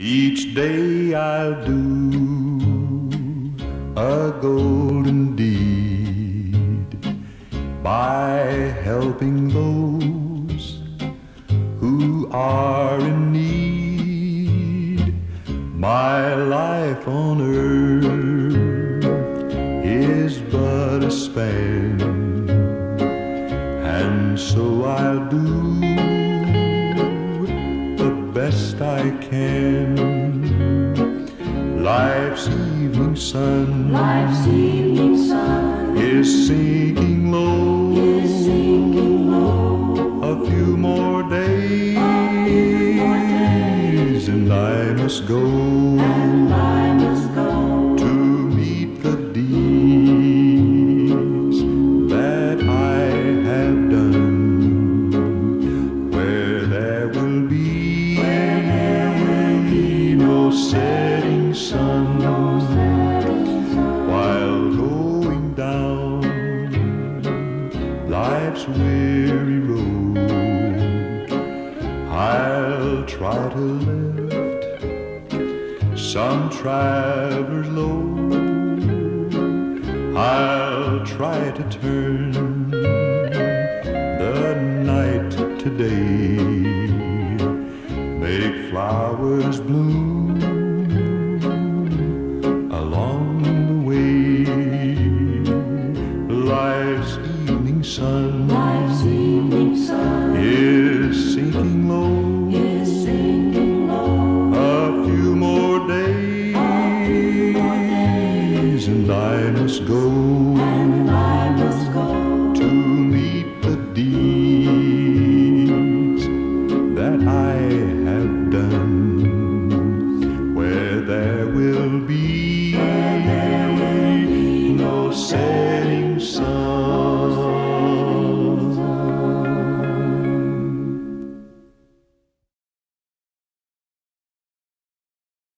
Each day I'll do a golden deed by helping those who are in need. My life on earth is but a span, and so I'll do Life's evening sun Life's evening sun is sinking low. is sinking low. A few more days, and I must go sun while going down life's weary road. I'll try to lift some traveler's load. I'll try to turn the night to day, make flowers bloom evening sun Life's evening sun is sinking low. is sinking low. A few more days, and I must go